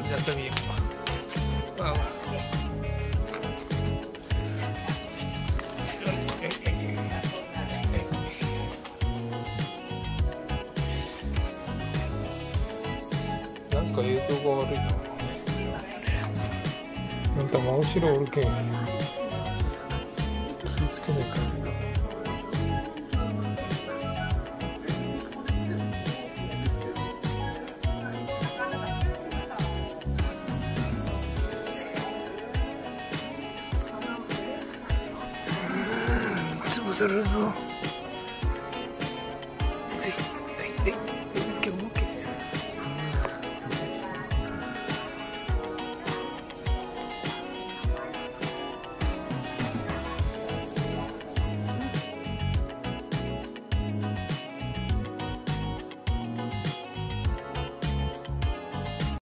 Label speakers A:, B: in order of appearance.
A: ってみようあなんか映像が悪いなあんた真後ろおるけん気ぃつけないか。ぶされるぞ。